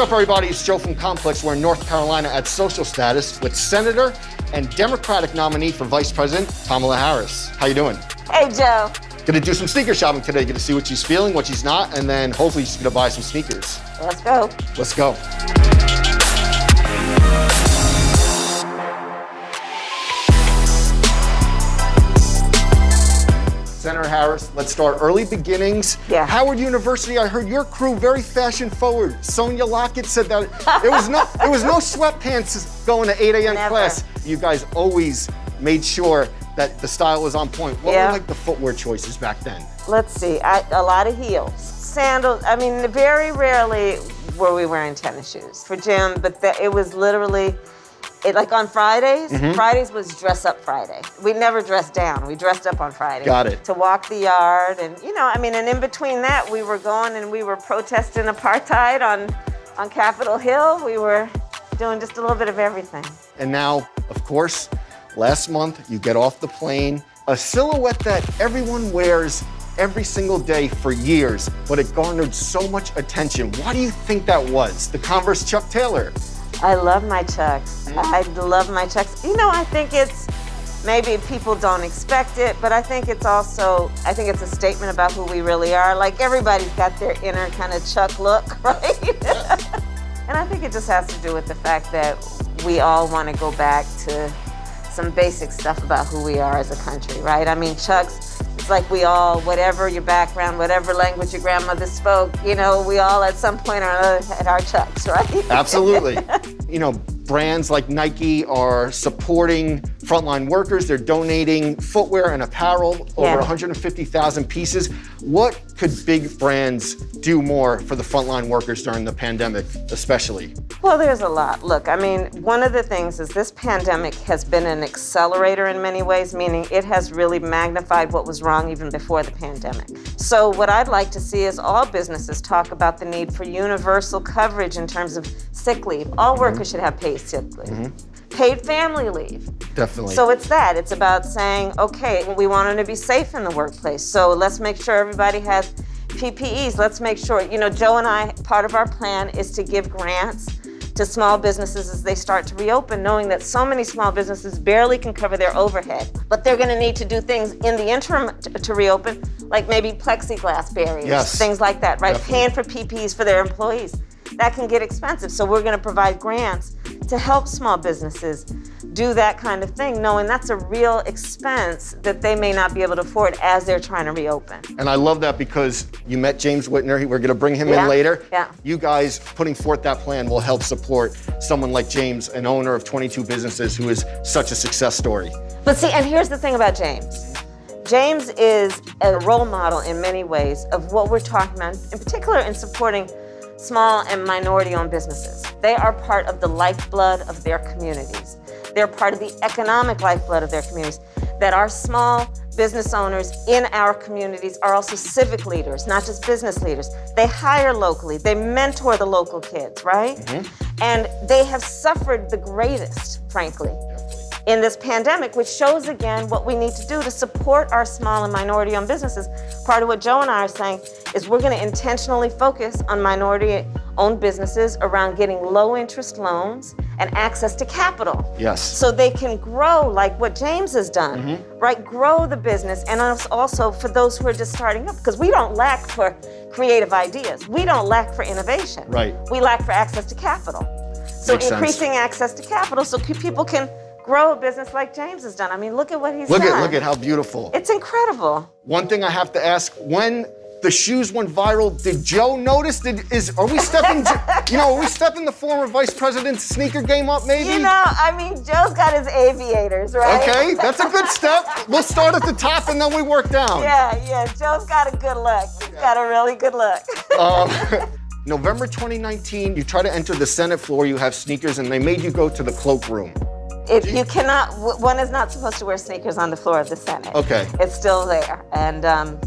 up, everybody? It's Joe from Complex. We're in North Carolina at Social Status with Senator and Democratic nominee for Vice President Kamala Harris. How you doing? Hey, Joe. Gonna do some sneaker shopping today. Gonna see what she's feeling, what she's not, and then hopefully she's gonna buy some sneakers. Let's go. Let's go. Senator Harris, let's start early beginnings. Yeah. Howard University, I heard your crew very fashion forward. Sonia Lockett said that it was no it was no sweatpants going to 8 a.m. Class. You guys always made sure that the style was on point. What Yeah. were like the footwear choices back then? Let's see. I, a lot of heels, sandals. I mean, very rarely were we wearing tennis shoes for gym, but the, it was literally. It, like on Fridays, Mm-hmm. Fridays was dress up Friday. We never dressed down. We dressed up on Friday. Got it. To walk the yard, and you know, I mean, and in between that, we were going and we were protesting apartheid on, on Capitol Hill. We were doing just a little bit of everything. And now, of course, last month you get off the plane, a silhouette that everyone wears every single day for years, but it garnered so much attention. Why do you think that was? The Converse Chuck Taylor. I love my chucks. Mm-hmm. I love my chucks. You know, I think it's maybe people don't expect it, but I think it's also I think it's a statement about who we really are. Like everybody's got their inner kind of chuck look, right? and I think it just has to do with the fact that we all want to go back to some basic stuff about who we are as a country, right? I mean, chucks, like we all, whatever your background, whatever language your grandmother spoke, you know, we all at some point or another had our chucks, right? Absolutely. you know, brands like Nike are supporting frontline workers. They're donating footwear and apparel, over Yeah. 150,000 pieces. What could big brands do more for the frontline workers during the pandemic, especially? Well, there's a lot. Look, I mean, one of the things is this pandemic has been an accelerator in many ways, meaning it has really magnified what was wrong even before the pandemic. So, what I'd like to see is all businesses talk about the need for universal coverage in terms of sick leave. All workers should have paid sick leave, mm-hmm. Paid family leave. Definitely. So it's that. It's about saying, okay, we want them to be safe in the workplace. So let's make sure everybody has PPEs. Let's make sure, you know, Joe and I, part of our plan is to give grants to small businesses as they start to reopen, knowing that so many small businesses barely can cover their overhead. But they're going to need to do things in the interim to, to reopen, like maybe plexiglass barriers, Yes. things like that, right? Definitely. Paying for PPEs for their employees. That can get expensive. So we're going to provide grants to help small businesses do that kind of thing, knowing that's a real expense that they may not be able to afford as they're trying to reopen. And I love that because you met James Whitner. We're going to bring him Yeah, in later. yeah. You guys putting forth that plan will help support someone like James, an owner of 22 businesses who is such a success story. But see, and here's the thing about James. James is a role model in many ways of what we're talking about, in particular in supporting small and minority owned businesses. They are part of the lifeblood of their communities. They're part of the economic lifeblood of their communities. That our small business owners in our communities are also civic leaders, not just business leaders. They hire locally, they mentor the local kids, right? Mm-hmm. And they have suffered the greatest, frankly in this pandemic, which shows again what we need to do to support our small and minority owned businesses. Part of what Joe and I are saying is we're going to intentionally focus on minority owned businesses around getting low interest loans and access to capital. Yes. So they can grow like what James has done, mm-hmm. right? Grow the business and also for those who are just starting up, because we don't lack for creative ideas. We don't lack for innovation. Right. We lack for access to capital. So Makes sense. increasing access to capital so people can grow a business like James has done. I mean, look at what he's Look done. at look at how beautiful. It's incredible. One thing I have to ask: when the shoes went viral, did Joe notice? Did is are we stepping? you know, are we stepping the former vice president's sneaker game up? Maybe. You know, I mean, Joe's got his aviators, right? Okay, that's a good step. We'll start at the top and then we work down. Yeah, yeah. Joe's got a good look. He's got a really good look. Um, November 2019, you try to enter the Senate floor, you have sneakers, and they made you go to the cloakroom. If you cannot, one is not supposed to wear sneakers on the floor of the Senate. Okay. It's still there, and um,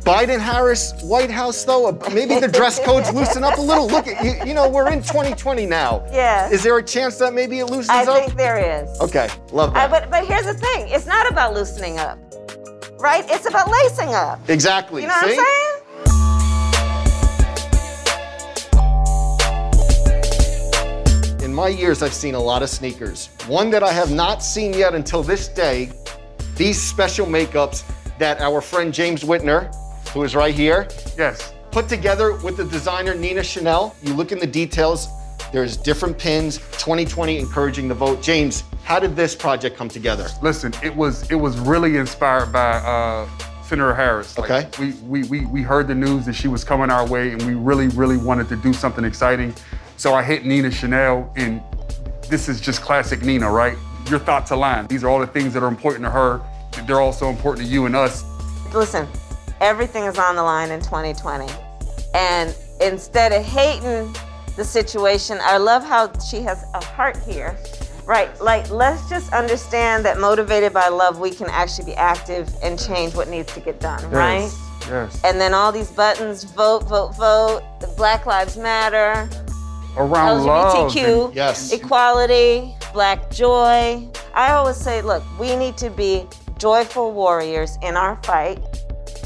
Biden Harris White House, though, uh, maybe the dress codes loosen up a little. Look at you, you know, we're in 2020 now. Yeah. Is there a chance that maybe it loosens I up? I think there is. Okay, love that. but but here's the thing: it's not about loosening up, right? It's about lacing up. exactly. You know See? what I'm saying? My years, I've seen a lot of sneakers. One that I have not seen yet until this day, these special makeups that our friend James Whitner, who is right here, Yes. put together with the designer Nina Chanel. You look in the details, there's different pins, 2020 encouraging the vote. James, how did this project come together? Listen, it was it was really inspired by uh, Senator Harris. Like, Okay. We, we we we heard the news that she was coming our way, and we really really wanted to do something exciting. So I hit Nina Chanel, and this is just classic Nina, right? Your thoughts align. These are all the things that are important to her. They're also important to you and us. Listen, everything is on the line in 2020. And instead of hating the situation, I love how she has a heart here. Right, like let's just understand that motivated by love, we can actually be active and change what needs to get done, right? Yes. Yes. And then all these buttons vote, vote, vote, Black Lives Matter, Around. LGBTQ, and- Yes. equality, black joy. I always say, look, we need to be joyful warriors in our fight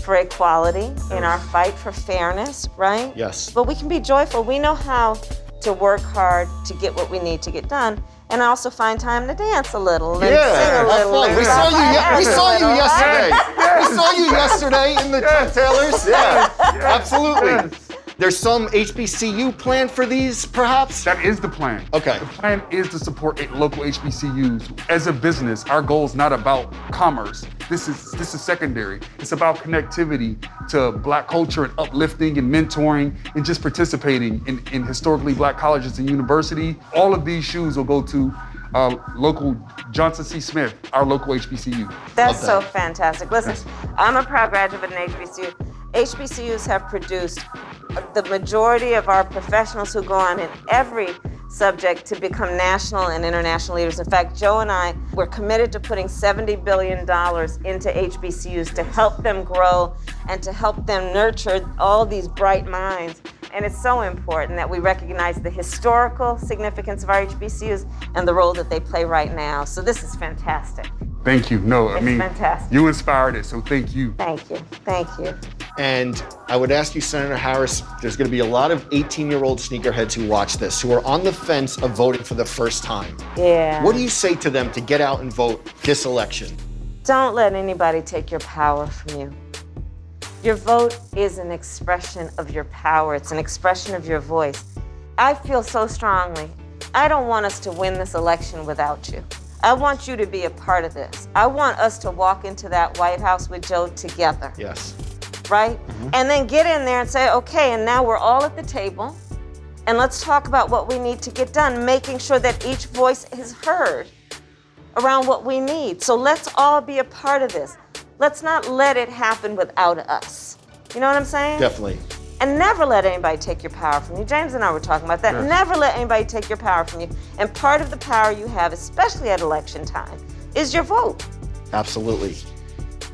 for equality, in our fight for fairness, right? Yes. But we can be joyful. We know how to work hard to get what we need to get done. And I also find time to dance a little and Yeah, sing a little. fun. and We saw you. ye- we saw you little, right? yesterday. We saw you yesterday in the Chuck Taylors. Yeah, absolutely. There's some HBCU plan for these, perhaps. That is the plan. Okay. The plan is to support eight local HBCUs. As a business, our goal is not about commerce. This is this is secondary. It's about connectivity to black culture and uplifting and mentoring and just participating in, in historically black colleges and university. All of these shoes will go to uh, local Johnson C. Smith, our local HBCU. That's so fantastic. Listen, I'm a proud graduate in HBCU. HBCUs have produced the majority of our professionals who go on in every subject to become national and international leaders. In fact, Joe and I were committed to putting $70 billion into HBCUs to help them grow and to help them nurture all these bright minds. And it's so important that we recognize the historical significance of our HBCUs and the role that they play right now. So this is fantastic. Thank you. No, I It's mean, fantastic. you inspired it, so thank you. Thank you. Thank you. And I would ask you, Senator Harris, there's going to be a lot of 18 year old sneakerheads who watch this, who are on the fence of voting for the first time. Yeah. What do you say to them to get out and vote this election? Don't let anybody take your power from you. Your vote is an expression of your power, it's an expression of your voice. I feel so strongly. I don't want us to win this election without you. I want you to be a part of this. I want us to walk into that White House with Joe together. Yes. right? Mm-hmm. And then get in there and say, okay, and now we're all at the table, and let's talk about what we need to get done, making sure that each voice is heard around what we need. So let's all be a part of this. Let's not let it happen without us. You know what I'm saying? Definitely. And never let anybody take your power from you. James and I were talking about that. Yes. Never let anybody take your power from you. And part of the power you have, especially at election time, is your vote. Absolutely.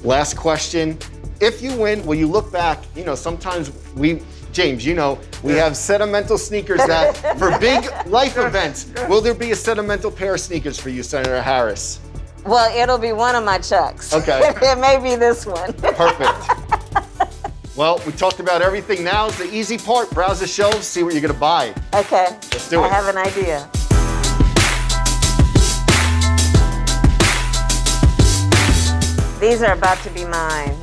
Last question. If you win, will you look back? You know, sometimes we, James, you know, we have sentimental sneakers that for big life events. Will there be a sentimental pair of sneakers for you, Senator Harris? Well, it'll be one of my chucks. Okay. it may be this one. Perfect. well, we talked about everything. Now is the easy part. Browse the shelves, see what you're gonna buy. Okay. Let's do it. I have an idea. These are about to be mine.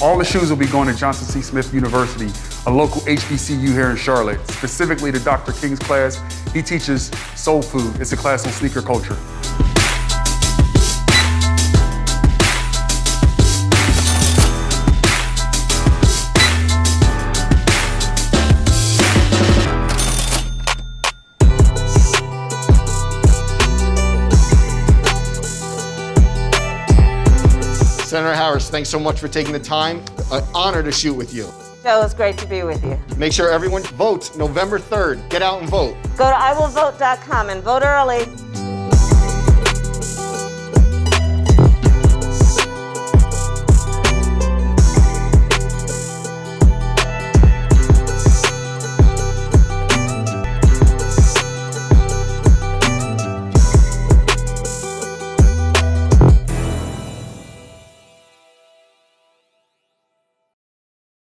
All the shoes will be going to Johnson C. Smith University, a local HBCU here in Charlotte, specifically to Dr. King's class. He teaches soul food. It's a class on sneaker culture. Senator Harris, thanks so much for taking the time. An honor to shoot with you. Joe, it's great to be with you. Make sure everyone votes November 3rd. Get out and vote. Go to iwillvote.com and vote early.